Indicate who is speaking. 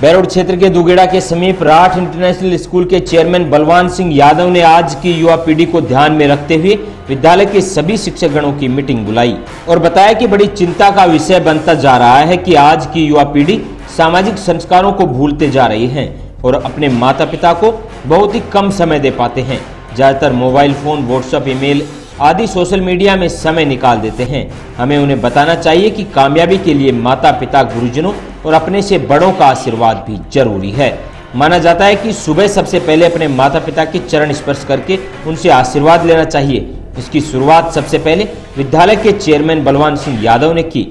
Speaker 1: बैरोड क्षेत्र के दुगेड़ा के समीप राठ इंटरनेशनल स्कूल के चेयरमैन बलवान सिंह यादव ने आज की युवा पीढ़ी को ध्यान में रखते हुए विद्यालय के सभी शिक्षक गणों की मीटिंग बुलाई और बताया कि बड़ी चिंता का विषय बनता जा रहा है कि आज की युवा पीढ़ी सामाजिक संस्कारों को भूलते जा रही है और अपने माता पिता को बहुत ही कम समय दे पाते हैं। ज़्यादातर मोबाइल फ़ोन, व्हाट्सएप, ईमेल आदि सोशल मीडिया में समय निकाल देते हैं। हमें उन्हें बताना चाहिए कि कामयाबी के लिए माता पिता गुरुजनों और अपने से बड़ों का आशीर्वाद भी ज़रूरी है। माना जाता है कि सुबह सबसे पहले अपने माता पिता के चरण स्पर्श करके उनसे आशीर्वाद लेना चाहिए। इसकी शुरुआत सबसे पहले विद्यालय के चेयरमैन बलवान सिंह यादव ने की।